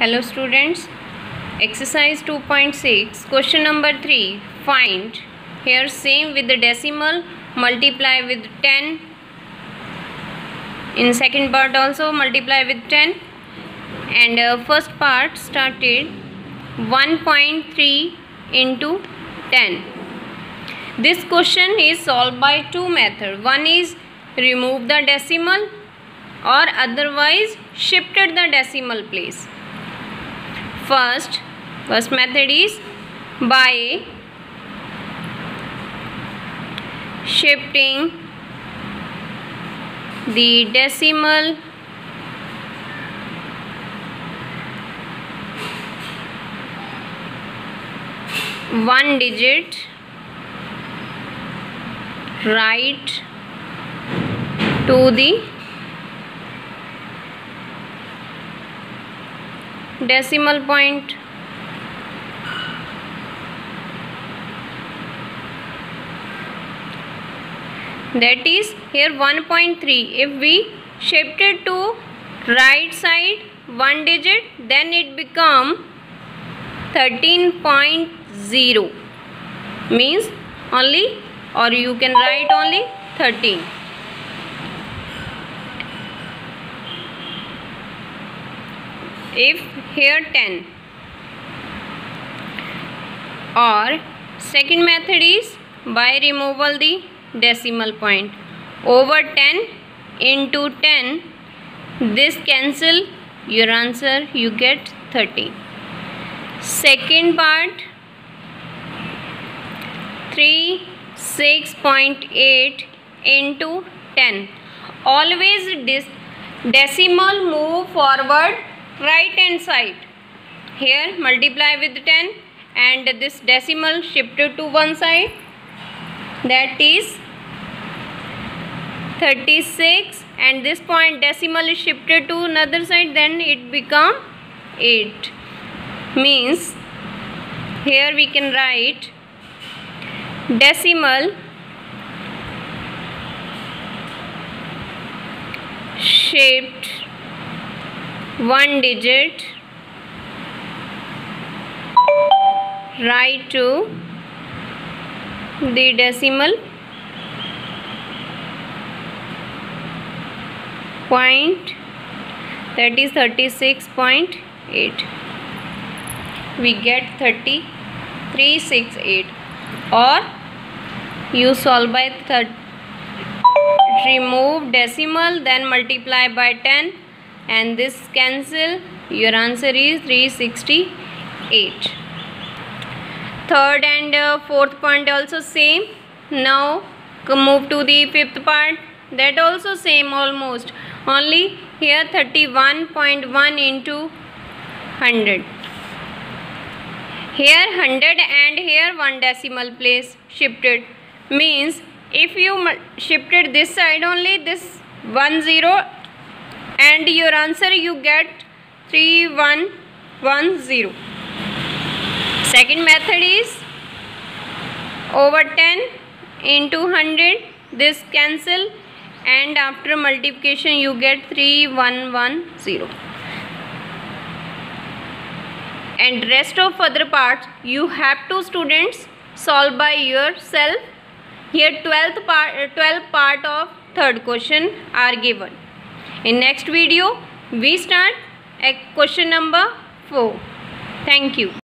Hello students. Exercise 2.6 question number 3 find here same with the decimal multiply with 10 in second part also multiply with 10 and uh, first part started 1.3 into 10 this question is solved by two methods one is remove the decimal or otherwise shifted the decimal place first first method is by shifting the decimal one digit right to the decimal point that is here one point three if we shifted to right side one digit then it become 13.0 point zero means only और you can write only thirteen if here 10 or second method is by removal the decimal point. Over 10 into 10 this cancel your answer you get 30 second part 3 6.8 into 10 always this decimal move forward right hand side. Here multiply with 10 and this decimal shifted to one side. That is 36 and this point decimal is shifted to another side then it become 8 means here we can write decimal shaped one digit. Right to the decimal point. That is 36.8 we get 3368 or you solve by third remove decimal then multiply by 10 and this cancel your answer is 368 third and uh, fourth point also same. Now move to the fifth part. That also same almost. Only here 31.1 into 100 here 100 and here one decimal place shifted. Means if you shifted this side only this 1 0 and your answer you get 3110 second method is over 10 into 100 this cancel and after multiplication you get 3110 and rest of other parts you have to students solve by yourself. Here 12th part 12 part of third question are given in next video we start question number 4 thank you